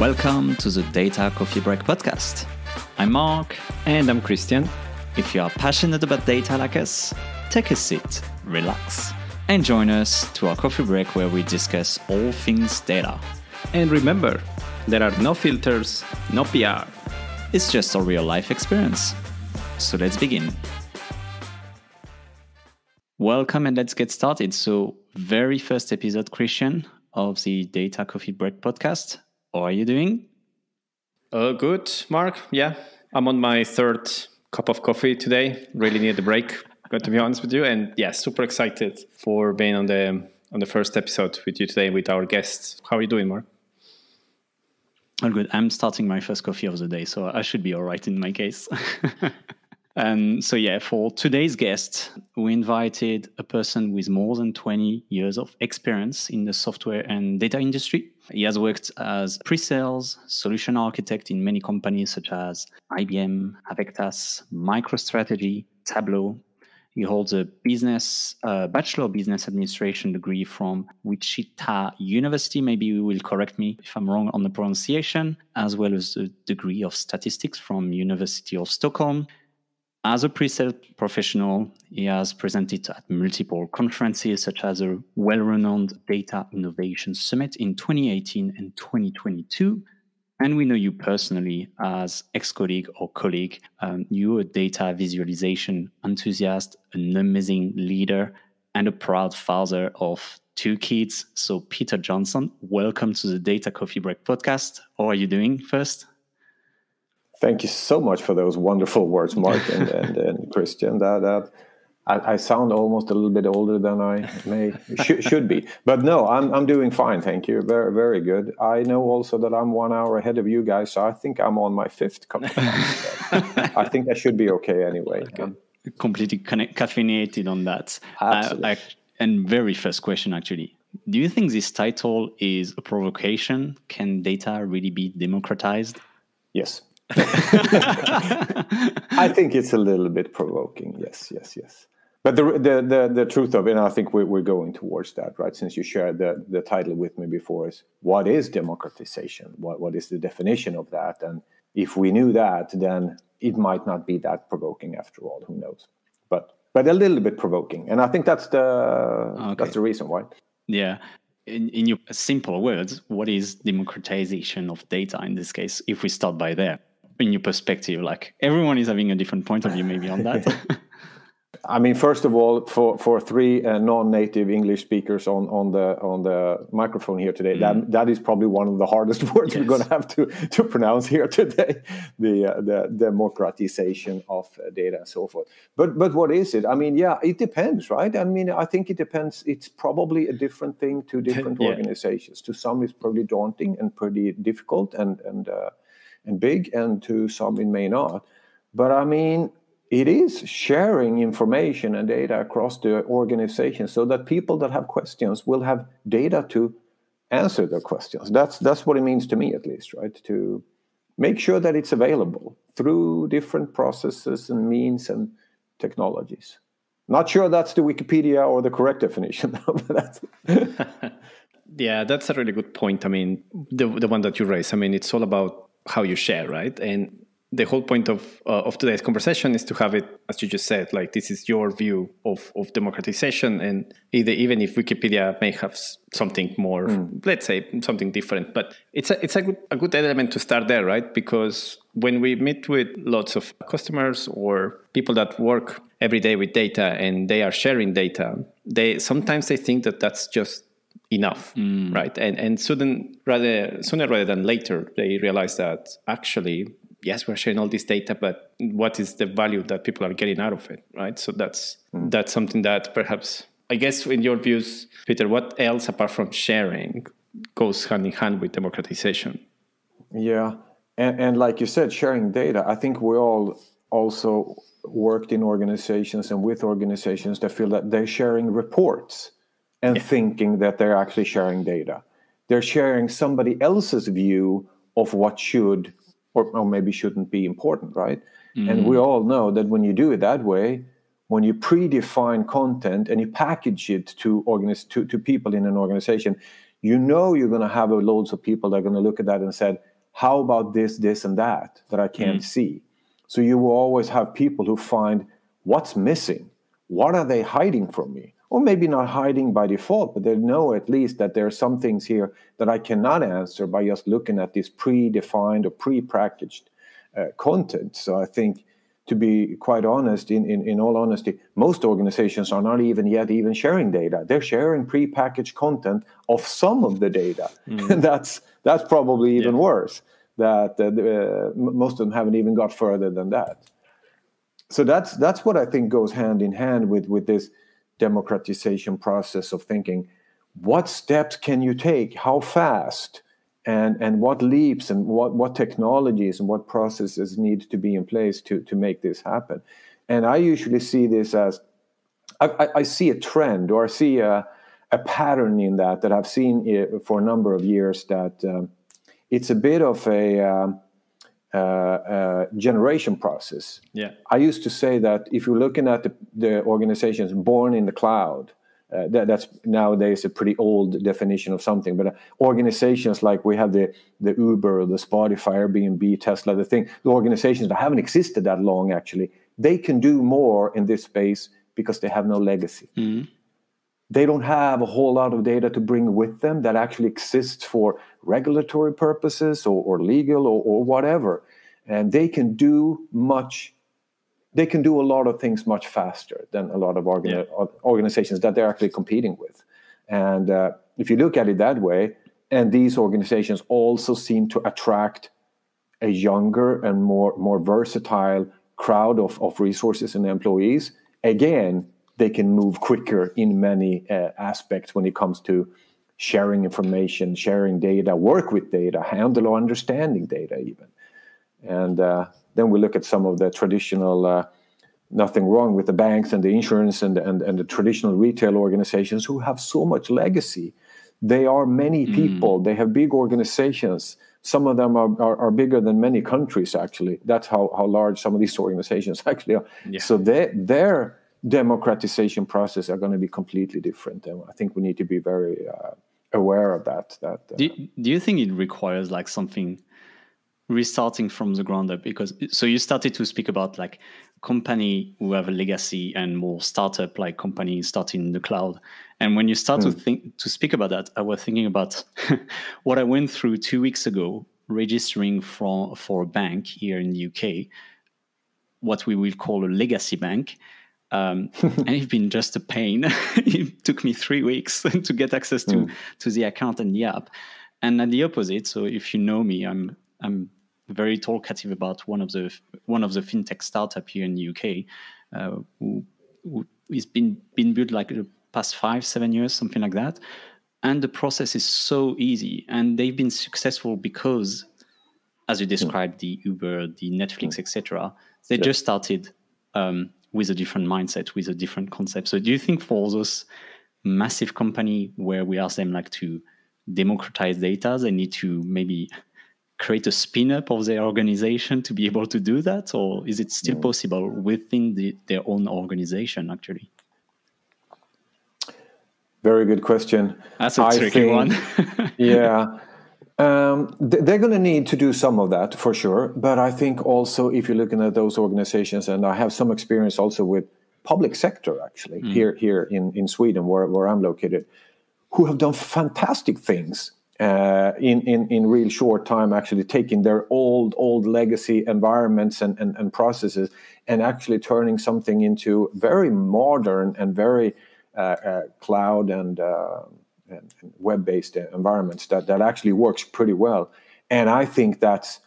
Welcome to the Data Coffee Break podcast. I'm Mark. And I'm Christian. If you are passionate about data like us, take a seat, relax, and join us to our coffee break where we discuss all things data. And remember, there are no filters, no PR. It's just a real life experience. So let's begin. Welcome and let's get started. So, very first episode, Christian, of the Data Coffee Break podcast. How are you doing? Uh, good, Mark. Yeah, I'm on my third cup of coffee today. Really need a break. Got to be honest with you, and yeah, super excited for being on the on the first episode with you today with our guests. How are you doing, Mark? All good. I'm starting my first coffee of the day, so I should be all right in my case. And so, yeah, for today's guest, we invited a person with more than 20 years of experience in the software and data industry. He has worked as pre sales, solution architect in many companies such as IBM, Avectas, MicroStrategy, Tableau. He holds a business, uh, bachelor of business administration degree from Wichita University. Maybe you will correct me if I'm wrong on the pronunciation, as well as a degree of statistics from University of Stockholm. As a pre-sale professional, he has presented at multiple conferences, such as a well-renowned Data Innovation Summit in 2018 and 2022. And we know you personally as ex-colleague or colleague. Um, you're a data visualization enthusiast, an amazing leader, and a proud father of two kids. So, Peter Jönsson, welcome to the Data Coffee Break podcast. How are you doing first? Thank you so much for those wonderful words, Mark and, and, and Christian. That, that I, I, sound almost a little bit older than I may sh- should be, but no, I'm I'm doing fine. Thank you. Very very good. I know also that I'm one hour ahead of you guys, so I think I'm on my fifth cup. I think I should be okay anyway. Okay. Completely caffeinated on that. Absolutely. Uh, like, and very first question actually. Do you think this title is a provocation? Can data really be democratized? Yes. I think it's a little bit provoking. Yes, yes, yes. But the the the, the truth of it, and I think we're, we're going towards that, right? Since you shared the, the title with me before, is what is democratization? What what is the definition of that? And if we knew that, then it might not be that provoking after all. Who knows? But but a little bit provoking, and I think that's the okay. that's the reason why. Yeah. In, in your simple words, what is democratization of data in this case? If we start by there in your perspective? Like everyone is having a different point of view, maybe on that. I mean, first of all, for for three uh, non-native English speakers on on the on the microphone here today, mm. that that is probably one of the hardest words yes. we're going to have to to pronounce here today. The uh, the democratization of uh, data and so forth. But but what is it? I mean, yeah, it depends, right? I mean, I think it depends. It's probably a different thing to different yeah. organizations. To some, it's probably daunting and pretty difficult, and and uh, and big, and to some it may not. But I mean, it is sharing information and data across the organization so that people that have questions will have data to answer their questions. That's that's what it means to me, at least, right? To make sure that it's available through different processes and means and technologies. Not sure that's the Wikipedia or the correct definition. but that's. yeah, that's a really good point. I mean, the the one that you raised. I mean, it's all about how you share, right? And the whole point of uh, of today's conversation is to have it, as you just said, like this is your view of of democratization, and either, even if Wikipedia may have something more, mm. let's say something different, but it's a it's a good a good element to start there, right? Because when we meet with lots of customers or people that work every day with data and they are sharing data, they sometimes they think that that's just enough, mm. right? And and sooner rather sooner rather than later, they realize that actually, yes, we're sharing all this data, but what is the value that people are getting out of it, right? So that's mm. that's something that perhaps I guess in your views, Peter, what else apart from sharing goes hand in hand with democratization? Yeah, and, and like you said, sharing data. I think we all also worked in organizations and with organizations that feel that they're sharing reports and yeah. thinking that they're actually sharing data. They're sharing somebody else's view of what should or, or maybe shouldn't be important, right? Mm-hmm. And we all know that when you do it that way, when you predefine content and you package it to, organize, to, to people in an organization, you know you're going to have loads of people that are going to look at that and said, how about this, this, and that that I can't mm. see? So you will always have people who find what's missing. What are they hiding from me? Or maybe not hiding by default, but they know at least that there are some things here that I cannot answer by just looking at this predefined or pre-packaged uh, content. So I think to be quite honest, in, in, in all honesty, most organizations are not even yet even sharing data. They're sharing pre-packaged content of some of the data. Mm. And that's that's probably even yeah. worse. That uh, uh, most of them haven't even got further than that. So that's that's what I think goes hand in hand with with this democratization process of thinking. What steps can you take? How fast? and and what leaps and what what technologies and what processes need to be in place to to make this happen and i usually see this as i, I see a trend or i see a, a pattern in that that i've seen for a number of years that um, it's a bit of a um, uh, uh, generation process. Yeah, I used to say that if you're looking at the, the organizations born in the cloud, uh, that, that's nowadays a pretty old definition of something. But uh, organizations like we have the the Uber, the Spotify, Airbnb, Tesla, the thing, the organizations that haven't existed that long actually, they can do more in this space because they have no legacy. Mm-hmm. They don't have a whole lot of data to bring with them that actually exists for regulatory purposes or, or legal or, or whatever, and they can do much they can do a lot of things much faster than a lot of organ- yeah. organizations that they're actually competing with. And uh, if you look at it that way, and these organizations also seem to attract a younger and more more versatile crowd of, of resources and employees, again, they can move quicker in many uh, aspects when it comes to sharing information, sharing data, work with data, handle or understanding data, even. And uh, then we look at some of the traditional, uh, nothing wrong with the banks and the insurance and, and, and the traditional retail organizations who have so much legacy. They are many mm. people, mm. they have big organizations. Some of them are, are, are, bigger than many countries, actually. That's how, how large some of these organizations actually are. Yeah. So they, their democratization process are going to be completely different. And I think we need to be very uh, aware of that. that uh, do, do you think it requires like something restarting from the ground up because so you started to speak about like company who have a legacy and more startup like companies starting in the cloud and when you start mm. to hmm. think to speak about that i was thinking about what i went through two weeks ago registering for for a bank here in the uk what we will call a legacy bank um, and it's been just a pain it took me three weeks to get access to mm. to the account and the app and at the opposite so if you know me i'm i'm very talkative about one of the one of the fintech startup here in the UK, uh, who, who is been been built like the past five seven years, something like that, and the process is so easy, and they've been successful because, as you described, the Uber, the Netflix, etc. They yeah. just started um, with a different mindset, with a different concept. So, do you think for those massive company where we ask them like to democratize data, they need to maybe create a spin up of their organization to be able to do that, or is it still possible within the, their own organization actually? Very good question. That's a I tricky think, one. yeah. Um, they're going to need to do some of that for sure. But I think also, if you're looking at those organizations, and I have some experience also with public sector actually mm. here here in, in Sweden, where, where I'm located, who have done fantastic things uh, in, in, in real short time actually taking their old old legacy environments and, and, and processes and actually turning something into very modern and very uh, uh, cloud and, uh, and web-based environments that, that actually works pretty well and i think that's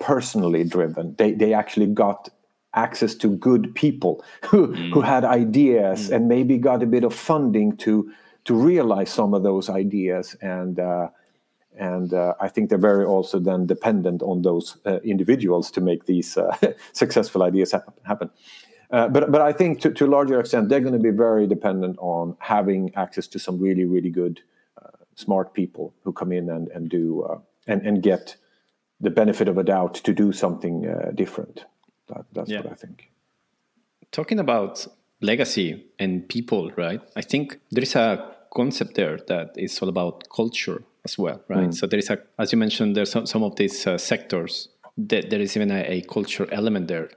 personally driven they, they actually got access to good people who, mm. who had ideas mm. and maybe got a bit of funding to to realize some of those ideas and uh, and uh, I think they're very also then dependent on those uh, individuals to make these uh, successful ideas happen. Uh, but but I think to, to a larger extent they're going to be very dependent on having access to some really really good uh, smart people who come in and and do uh, and and get the benefit of a doubt to do something different. That, that's yeah. what I think. Talking about legacy and people, right? I think there is a concept there that is all about culture as well, right? Mm. So there is a, as you mentioned, there's some, some of these uh, sectors that there is even a, a culture element there.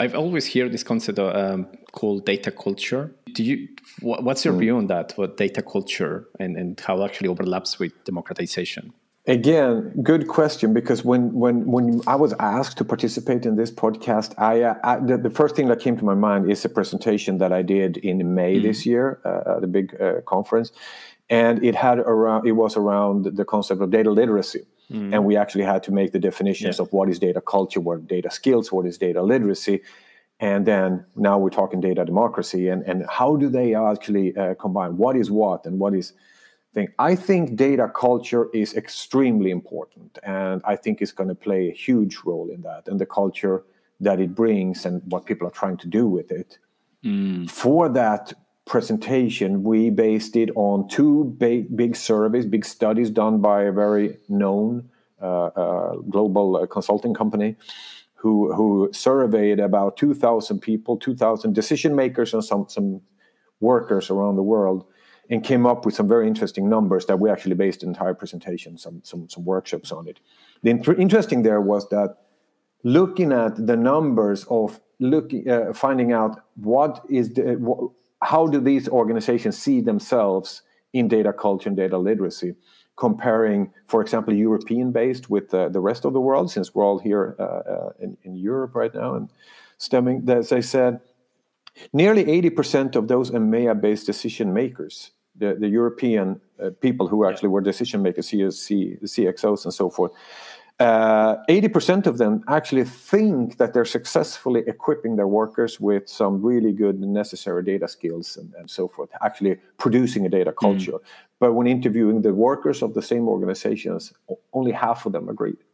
I've always heard this concept of, um, called data culture. Do you? What's your mm. view on that? What data culture and, and how it actually overlaps with democratization? Again, good question. Because when when when I was asked to participate in this podcast, I, uh, I the, the, first thing that came to my mind is a presentation that I did in May mm. this year uh, at a big uh, conference, and it had around it was around the concept of data literacy mm. and we actually had to make the definitions yeah. of what is data culture what data skills what is data literacy and then now we're talking data democracy and, and how do they actually uh, combine what is what and what is thing i think data culture is extremely important and i think it's going to play a huge role in that and the culture that it brings and what people are trying to do with it mm. for that presentation, we based it on two big, big surveys, big studies done by a very known uh, uh, global uh, consulting company who, who surveyed about 2,000 people, 2,000 decision makers, and some, some workers around the world, and came up with some very interesting numbers that we actually based entire presentation, some, some, some workshops on it. The int- interesting there was that looking at the numbers of looking, uh, finding out what is the, how do these organizations see themselves in data culture and data literacy? Comparing for example european based with uh, the rest of the world since we're all here uh, uh, in, in, europe right now and stemming as i said nearly 80% of those emea based decision makers the, the european uh, people who actually were decision makers CSC, cxos and so forth uh, 80% of them actually think that they're successfully equipping their workers with some really good necessary data skills and, and so forth, actually producing a data culture. Mm. But when interviewing the workers of the same organizations, only half of them agreed.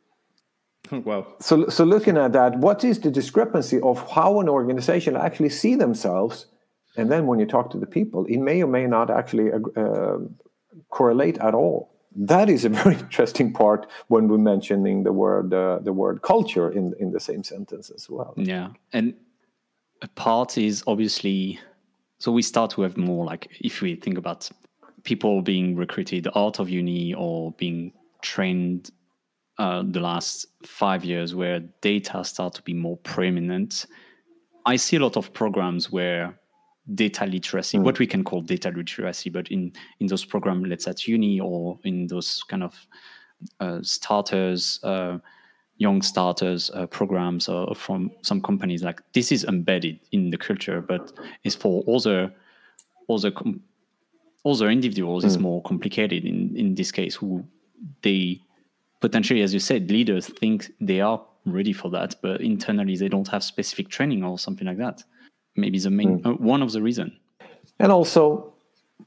Well, so, so looking at that, what is the discrepancy of how an organization actually see themselves? And then when you talk to the people, it may or may not actually uh, correlate at all that is a very interesting part when we're mentioning the word uh, the word culture in in the same sentence as well. Yeah, and a part is obviously so we start to have more like if we think about people being recruited out of uni or being trained uh, the last five years where data start to be more prominent. I see a lot of programs where data literacy, mm. what we can call data literacy, but in in those programs, let's at uni or in those kind of uh, starters, uh, young starters uh, programs or from some companies, like this is embedded in the culture, but it's for other other other individuals. Mm. It's more complicated in in this case, who they potentially, as you said, leaders think they are ready for that, but internally they don't have specific training or something like that maybe the main mm. uh, one of the reason and also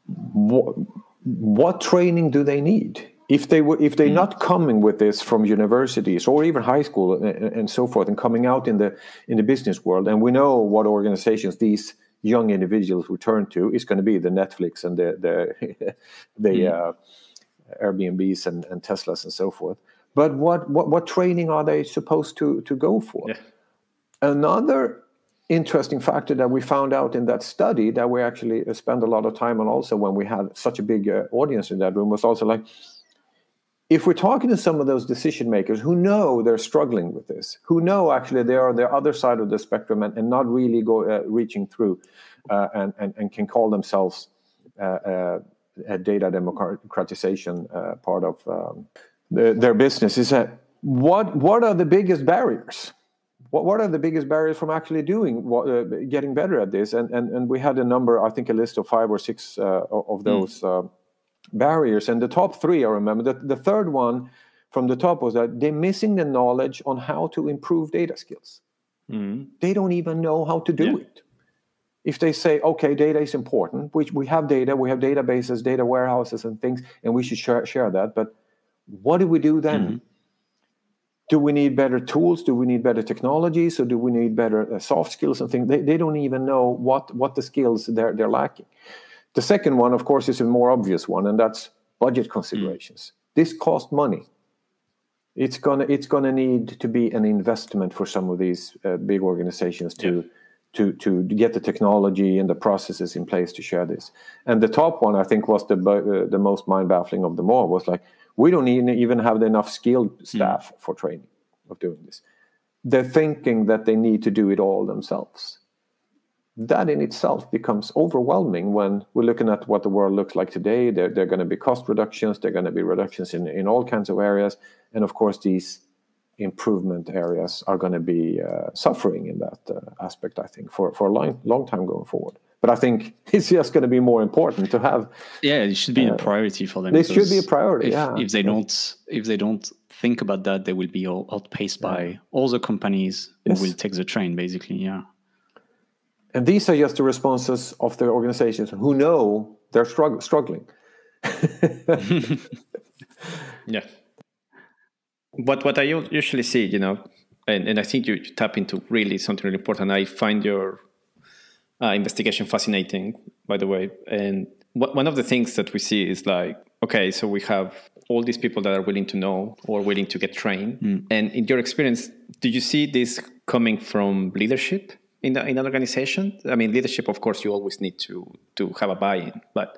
what, what training do they need if they were if they're mm. not coming with this from universities or even high school and, and, so forth and coming out in the in the business world and we know what organizations these young individuals return to is going to be the netflix and the the, the mm. uh, airbnbs and, and teslas and so forth but what, what what training are they supposed to to go for yeah. another interesting factor that we found out in that study that we actually spent a lot of time on also when we had such a big uh, audience in that room was also like if we're talking to some of those decision makers who know they're struggling with this who know actually they are on the other side of the spectrum and, and not really go uh, reaching through uh, and, and, and can call themselves uh, uh, data democratization uh, part of um, the, their business is that what what are the biggest barriers what, what are the biggest barriers from actually doing what, uh, getting better at this and, and and we had a number i think a list of five or six uh, of hmm. those mm. uh, barriers and the top three i remember the, the third one from the top was that they're missing the knowledge on how to improve data skills mm. they don't even know how to do yeah. it if they say okay data is important which we have data we have databases data warehouses and things and we should share, share that but what do we do then mm do we need better tools? Do we need better technologies or do we need better uh, soft skills and things? They, they don't even know what what the skills they're, they're lacking. The second one of course is a more obvious one and that's budget considerations. Mm. this costs money. It's gonna it's gonna need to be an investment for some of these uh, big organizations to yeah. to to get the technology and the processes in place to share this. And the top one i think was the uh, the most mind baffling of them all was like we don't even have enough skilled staff mm. for training of doing this. They're thinking that they need to do it all themselves. That in itself becomes overwhelming when we're looking at what the world looks like today. There, there are going to be cost reductions, there are going to be reductions in, in all kinds of areas. And of course, these improvement areas are going to be uh, suffering in that uh, aspect, I think, for, for a long, long time going forward. But I think it's just going to be more important to have. Yeah, it should be uh, a priority for them. This should be a priority. If, yeah. if they don't, if they don't think about that, they will be outpaced yeah. by all the companies yes. who will take the train, basically. Yeah. And these are just the responses of the organizations who know they're strugg- struggling. yeah what what I usually see, you know, and, and I think you tap into really something really important. I find your uh, investigation fascinating, by the way. And what, one of the things that we see is like, okay, so we have all these people that are willing to know or willing to get trained. Mm. And in your experience, do you see this coming from leadership in the, in an organization? I mean, leadership, of course, you always need to to have a buy-in, but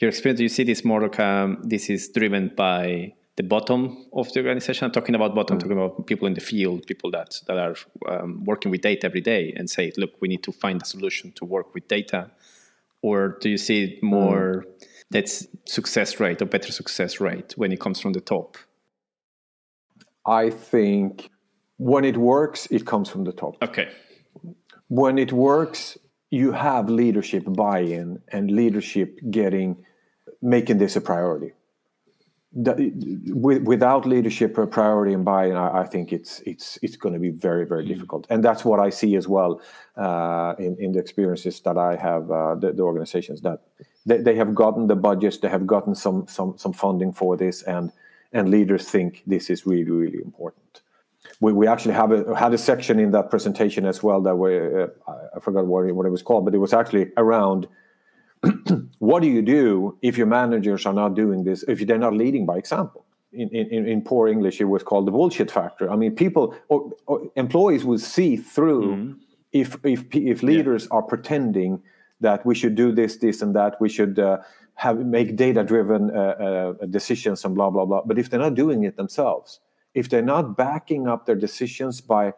your experience, do you see this more like um, this is driven by the bottom of the organization. I'm talking about bottom, mm. talking about people in the field, people that that are um, working with data every day, and say, look, we need to find a solution to work with data. Or do you see more mm. that's success rate or better success rate when it comes from the top? I think when it works, it comes from the top. Okay. When it works, you have leadership buy-in and leadership getting making this a priority without leadership or priority and buy-in, I, I, think it's it's it's going to be very very mm. difficult, and that's what I see as well uh, in in the experiences that I have. Uh, the, the, organizations that they, they, have gotten the budgets, they have gotten some some some funding for this, and and leaders think this is really really important. We, we actually have a, had a section in that presentation as well that we uh, I forgot what it, what it was called, but it was actually around what do you do if your managers are not doing this, if they're not leading by example? In, in, in poor English, it was called the bullshit factor. I mean, people, or, or employees would see through mm-hmm. if, if, if leaders yeah. are pretending that we should do this, this, and that, we should uh, have make data driven uh, uh, decisions and blah, blah, blah. But if they're not doing it themselves, if they're not backing up their decisions by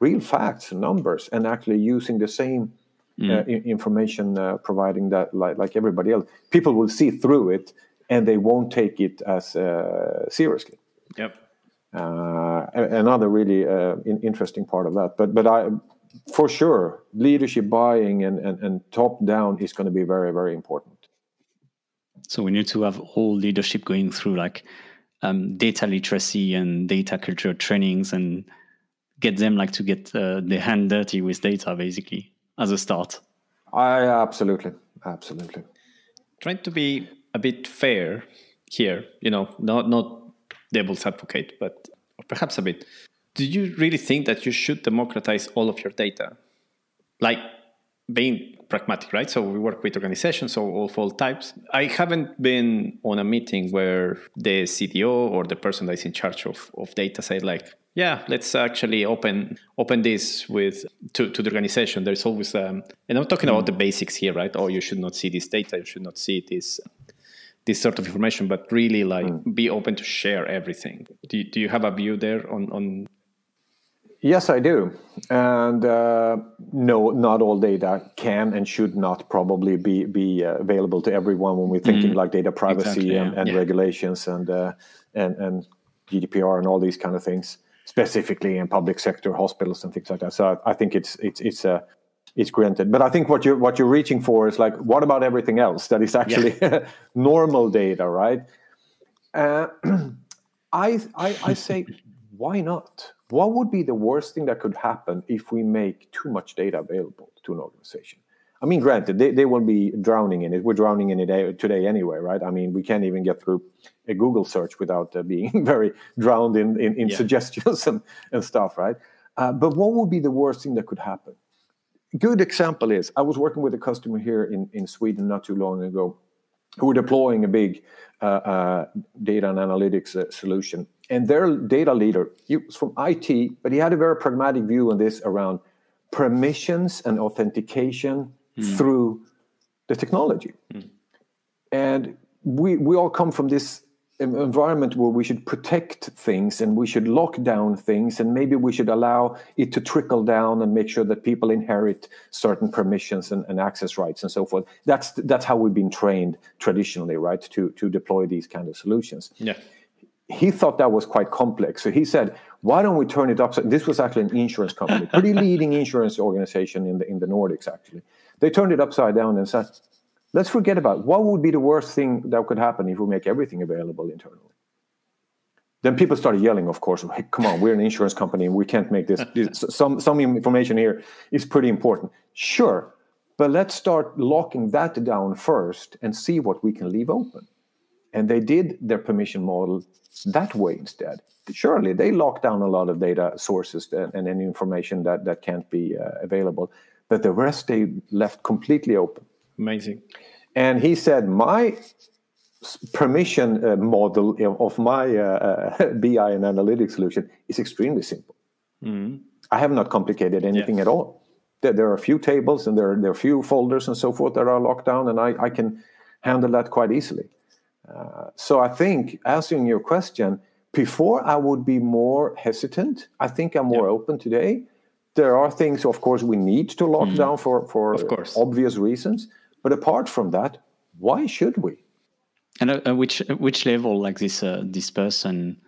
real facts and numbers and actually using the same mm. uh, information uh, providing that like, like everybody else. People will see through it and they won't take it as uh, seriously. Yep. Uh, another really uh, in, interesting part of that. But but i for sure leadership buy-in and, and, and top down is going to be very very important. So we need to have all leadership going through like um, data literacy and data culture trainings and get them like to get uh, the hand dirty with data basically as a start. I absolutely, absolutely. Trying to be a bit fair here, you know, not not devil's advocate, but perhaps a bit. Do you really think that you should democratize all of your data? Like being pragmatic, right? So we work with organizations of all types. I haven't been on a meeting where the CTO or the person that is in charge of, of data said like, yeah, let's actually open open this with to, to the organization. There's always um, and I'm talking mm. about the basics here, right? Oh, you should not see this data, you should not see this this sort of information, but really like mm. be open to share everything. Do you, do you have a view there on on Yes, I do. And uh, no, not all data can and should not probably be be uh, available to everyone when we're thinking mm, like data privacy exactly, and, yeah. and yeah. regulations and uh, and and GDPR and all these kind of things, specifically in public sector hospitals and things like that. So I, I think it's it's it's a uh, it's granted. But I think what you're what you're reaching for is like, what about everything else that is actually yeah. normal data, right? Uh, I, I I say, why not? What would be the worst thing that could happen if we make too much data available to an organization? I mean, granted, they, they will be drowning in it. We're drowning in it today anyway, right? I mean, we can't even get through a Google search without uh, being very drowned in, in, in yeah. suggestions and, and stuff, right? Uh, but what would be the worst thing that could happen? Good example is I was working with a customer here in, in Sweden not too long ago who were deploying a big uh, uh data and analytics uh, solution and their data leader he was from IT, but he had a very pragmatic view on this around permissions and authentication mm. through the technology. Mm. And we we all come from this environment where we should protect things and we should lock down things and maybe we should allow it to trickle down and make sure that people inherit certain permissions and, and access rights and so forth that's that's how we've been trained traditionally right to to deploy these kind of solutions yeah he thought that was quite complex so he said why don't we turn it upside this was actually an insurance company pretty leading insurance organization in the in the nordics actually they turned it upside down and said let's forget about what would be the worst thing that could happen if we make everything available internally. Then people started yelling, of course, hey, come on, we're an insurance company, and we can't make this. some, some information here is pretty important. Sure, but let's start locking that down first and see what we can leave open. And they did their permission model that way instead. Surely they locked down a lot of data sources and, and any information that, that can't be uh, available, but the rest they left completely open. Amazing. And he said, my permission uh, model of my uh, uh BI and analytics solution is extremely simple. Mm-hmm. I have not complicated anything yeah. at all. There, there, are a few tables and there, there are a few folders and so forth that are locked down, and I, I can handle that quite easily. Uh, so I think, answering your question, before I would be more hesitant. I think I'm more yeah. open today. There are things, of course, we need to lock mm. down for, for obvious reasons but apart from that, why should we? And uh, uh, which which level like this uh, this person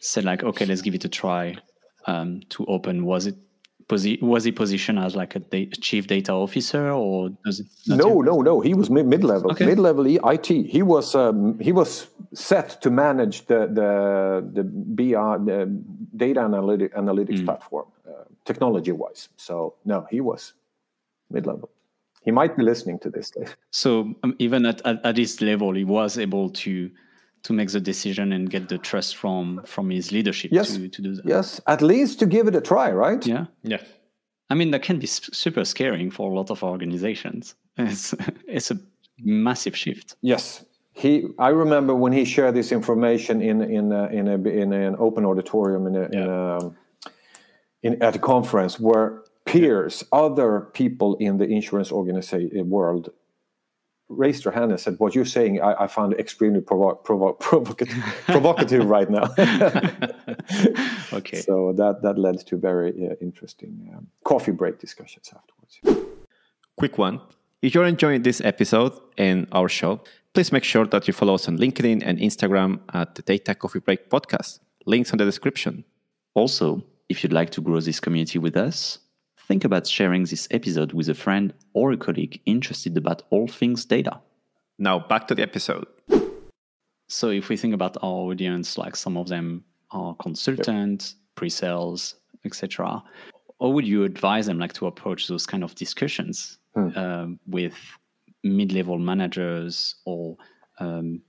said like okay let's give it a try um, to open was it posi- was he positioned as like a da- chief data officer or does it no no no he was mid level okay. mid level IT he was um, he was set to manage the the the BR the data analytic, analytics mm. platform uh, technology wise so no he was mid level he might be listening to this. So um, even at, at, at this level, he was able to to make the decision and get the trust from from his leadership yes. to, to do that. Yes, at least to give it a try, right? Yeah. Yeah. I mean, that can be super scaring for a lot of organizations. It's it's a massive shift. Yes. He, I remember when he shared this information in in a, in, a, in an open auditorium in a, yeah. in, a, in at a conference where peers, other people in the insurance organization world raised their hand and said, "What you're saying, I, I found extremely provo- provo- provocative, provocative right now." okay. So that that led to very uh, interesting um, coffee break discussions afterwards. Quick one: If you're enjoying this episode and our show, please make sure that you follow us on LinkedIn and Instagram at the Data Coffee Break Podcast. Links in the description. Also, if you'd like to grow this community with us think about sharing this episode with a friend or a colleague interested about all things data. Now, back to the episode. So, if we think about our audience, like some of them are consultants, pre sales, etc., how would you advise them like to approach those kind of discussions hmm. uh, with mid level managers or um,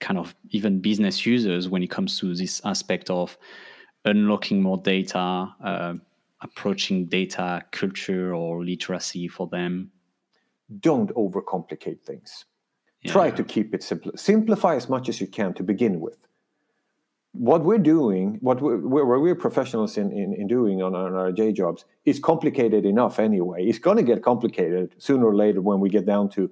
kind of even business users when it comes to this aspect of unlocking more data, uh, approaching data culture or literacy for them? Don't overcomplicate things. Yeah. Try to keep it simple. Simplify as much as you can to begin with. What we're doing, what we're, we're professionals in, in, in doing on, on our day jobs, is complicated enough anyway. It's going to get complicated sooner or later when we get down to,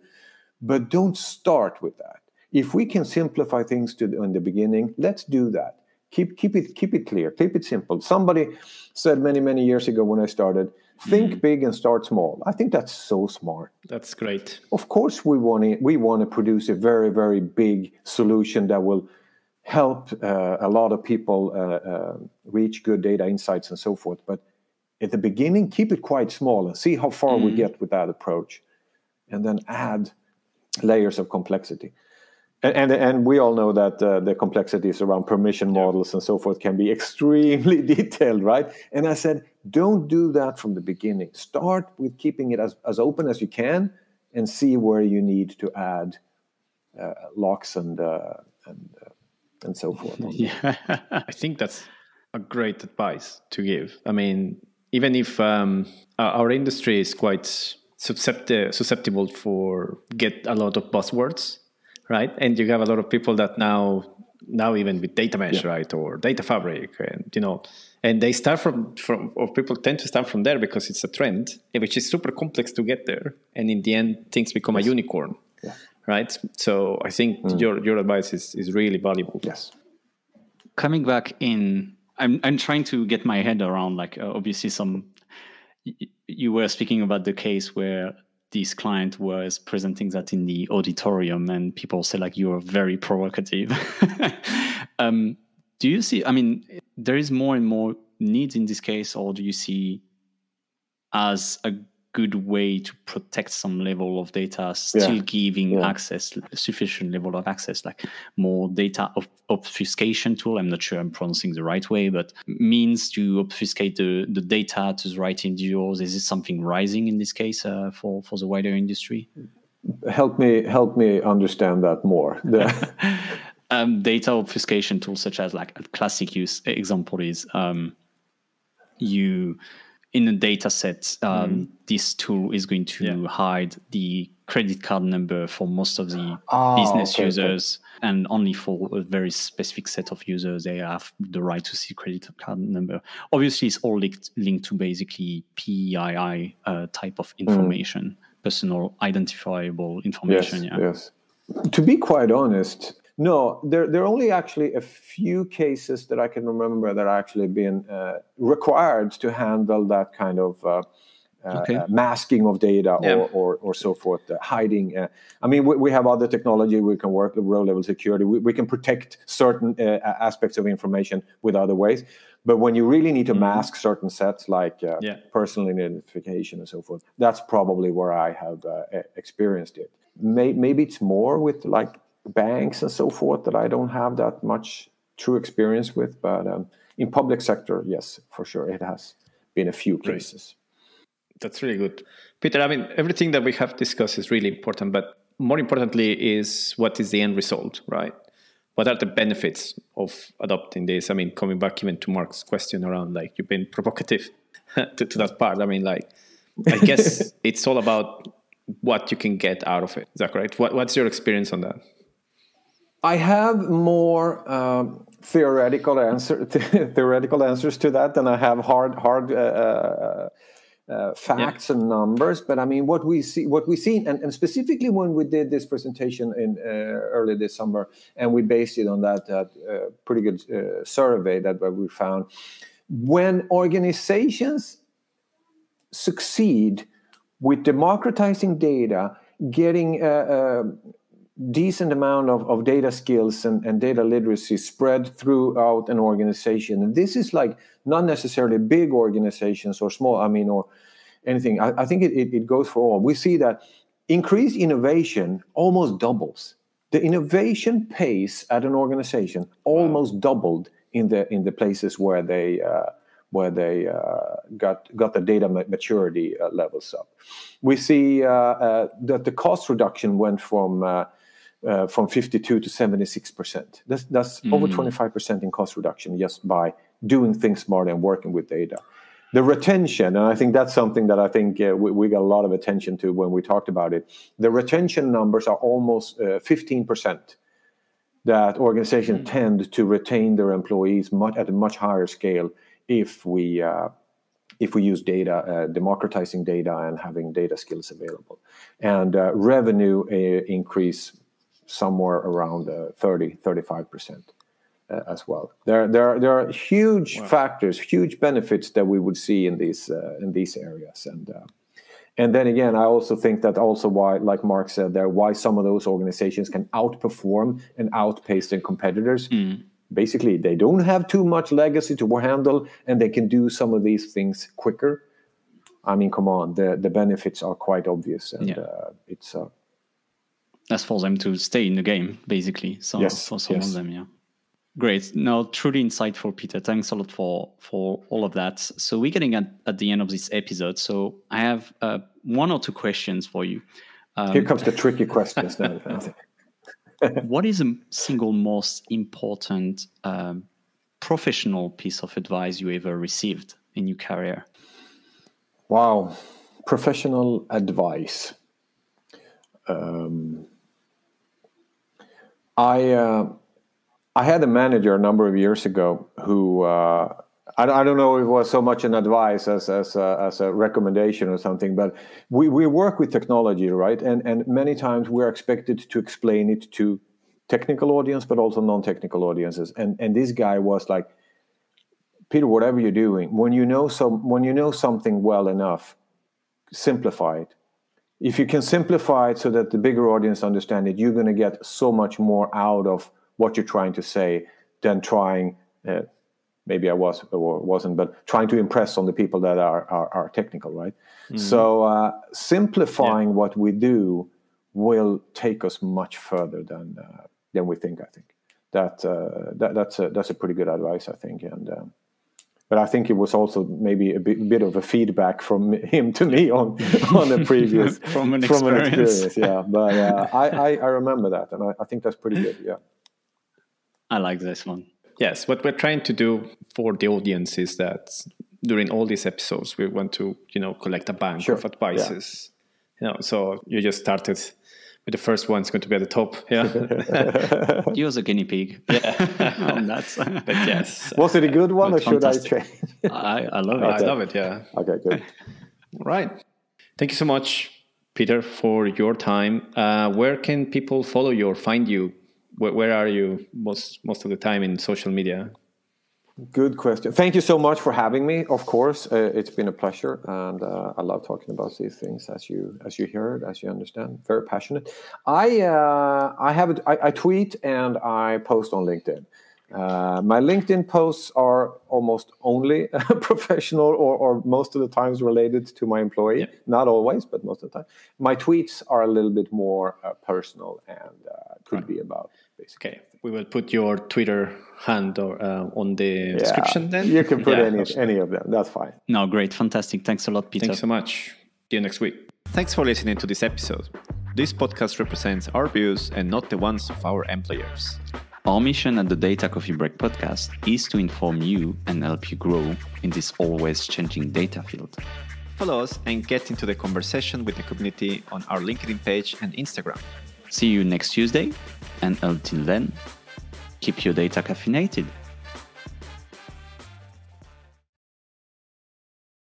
but don't start with that. If we can simplify things to in the beginning, let's do that keep keep it keep it clear. Keep it simple. Somebody said many many years ago when i started think mm. big and start small. I think that's so smart. That's great. Of course we want to we want to produce a very very big solution that will help uh, a lot of people uh, uh, reach good data insights and so forth. But at the beginning keep it quite small and see how far mm. we get with that approach and then add layers of complexity and, and, and we all know that uh, the complexities around permission models and so forth can be extremely detailed, right? And I said, don't do that from the beginning. Start with keeping it as, as open as you can, and see where you need to add uh, locks and uh, and uh, and so forth. Yeah, I think that's a great advice to give. I mean, even if um, our industry is quite susceptible for get a lot of buzzwords right? And you have a lot of people that now now even with data mesh, yeah. right, or data fabric, and you know, and they start from from or people tend to start from there because it's a trend, which is super complex to get there, and in the end, things become yes. a unicorn. Yeah. right? So I think mm. your your advice is is really valuable. Yes. Coming back in, I'm I'm trying to get my head around like uh, obviously some. You were speaking about the case where this client was presenting that in the auditorium, and people say like you are very provocative. um, do you see? I mean, there is more and more needs in this case, or do you see as a good way to protect some level of data, still yeah. giving yeah. access, sufficient level of access, like more data obfuscation tool. I'm not sure I'm pronouncing the right way, but means to obfuscate the, the data to the right individuals. Is this something rising in this case uh, for, for the wider industry? Help me help me understand that more. um, data obfuscation tools such as like a classic use example is um, you in a data set, um, mm. this tool is going to yeah. hide the credit card number for most of the oh, business okay, users, okay. and only for a very specific set of users they have the right to see credit card number. Obviously, it's all linked, linked to basically PII uh, type of mm. information, mm. personal identifiable information. Yes, yeah. yes. To be quite honest, no, there, there are only actually a few cases that I can remember that are actually been uh, required to handle that kind of uh, uh, masking of data yeah. or, or, or, so forth, uh, hiding. Uh, I mean, we, we, have other technology we can work with row level security. We, we can protect certain uh, aspects of information with other ways. But when you really need to mm-hmm. mask certain sets like yeah. personal identification and so forth, that's probably where I have experienced it. May, maybe it's more with like banks and so forth that I don't have that much true experience with. But um, in public sector, yes, for sure, it has been a few cases. That's really good, Peter. I mean, everything that we have discussed is really important, but more importantly, is what is the end result, right? What are the benefits of adopting this? I mean, coming back even to Mark's question around like you've been provocative to, to that part. I mean, like, I guess it's all about what you can get out of it. Is that correct? What, what's your experience on that? I have more um, theoretical answer theoretical answers to that than I have hard hard uh, uh, uh, facts yeah. and numbers. But I mean, what we see, what we see, and, and specifically when we did this presentation in uh, early this summer, and we based it on that, that uh, pretty good uh, survey that we found, when organizations succeed with democratizing data, getting decent amount of, of data skills and, and data literacy spread throughout an organization. And this is like not necessarily big organizations or small, I mean, or anything. I, I think it, it, it goes for all. We see that increased innovation almost doubles. The innovation pace at an organization almost wow. doubled in the in the places where they uh, where they uh, got got the data maturity uh, levels up. We see uh, uh, that the cost reduction went from uh, from 52 to 76 percent. That's, that's mm. over 25 percent in cost reduction just by doing things smart and working with data. The retention, and I think that's something that I think uh, we, we, got a lot of attention to when we talked about it. The retention numbers are almost uh, 15 percent. That organizations mm. tend to retain their employees much, at a much higher scale if we uh, if we use data, uh, democratizing data and having data skills available, and uh, revenue uh, increase somewhere around uh, 30, 35% uh, as well. There, there, are, there are huge wow. factors, huge benefits that we would see in these uh, in these areas, and uh, and then again, I also think that also why, like Mark said, there why some of those organizations can outperform and outpace their competitors. Mm. Basically, they don't have too much legacy to handle, and they can do some of these things quicker. I mean, come on, the the benefits are quite obvious, and yeah. uh, it's uh, that's for them to stay in the game, basically. So yes, for some yes. of them, yeah. Great. No, truly insightful, Peter. Thanks a lot for for all of that. So we're getting at, at the end of this episode. So I have uh, one or two questions for you. Um, Here comes the tricky questions now. what is the single most important um, professional piece of advice you ever received in your career? Wow, professional advice. Um, I uh, I had a manager a number of years ago who uh, I, I don't know if it was so much an advice as as a, as a recommendation or something, but we, we work with technology, right? And and many times we're expected to explain it to technical audience, but also non-technical audiences. And and this guy was like, Peter, whatever you're doing, when you know some when you know something well enough, simplify it. If you can simplify it so that the bigger audience understand it, you're going to get so much more out of what you're trying to say than trying. Uh, maybe I was or wasn't, but trying to impress on the people that are are, are technical, right? Mm-hmm. So uh, simplifying yeah. what we do will take us much further than uh, than we think. I think that, uh, that that's a that's a pretty good advice. I think, and um, but I think it was also maybe a bit, bit, of a feedback from him to me on on a previous from, an, from experience. an experience. Yeah, but uh, I, I, I remember that, and I, I think that's pretty good. Yeah, I like this one. Yes, what we're trying to do for the audience is that during all these episodes, we want to you know collect a bank sure. of advices. Yeah. You know, so you just started with the first one. It's going to be at the top. Yeah, you was a guinea pig. Yeah, on that. But yes, was it a good one, or should. I change? I, I love it. I love it. Yeah. Okay, good. right. Thank you so much, Peter, for your time. Uh, where can people follow you or find you? Where, where are you most most of the time in social media? Good question. Thank you so much for having me. Of course, uh, it's been a pleasure, and uh, I love talking about these things. As you as you heard, as you understand, very passionate. I uh, I have a, I, I tweet and I post on LinkedIn. Uh, my LinkedIn posts are almost only professional or, or most of the times related to my employee. Yeah. Not always, but most of the time. My tweets are a little bit more uh, personal and uh, could right. be about basically. Okay, we will put your Twitter handle uh, on the yeah, description then. You can put yeah, any any of them. That's fine. No, great, fantastic. Thanks a lot, Peter. Thanks so much. See you next week. Thanks for listening to this episode. This podcast represents our views and not the ones of our employers. Our mission at the Data Coffee Break podcast is to inform you and help you grow in this always changing data field. Follow us and get into the conversation with the community on our LinkedIn page and Instagram. See you next Tuesday, and until then, keep your data caffeinated.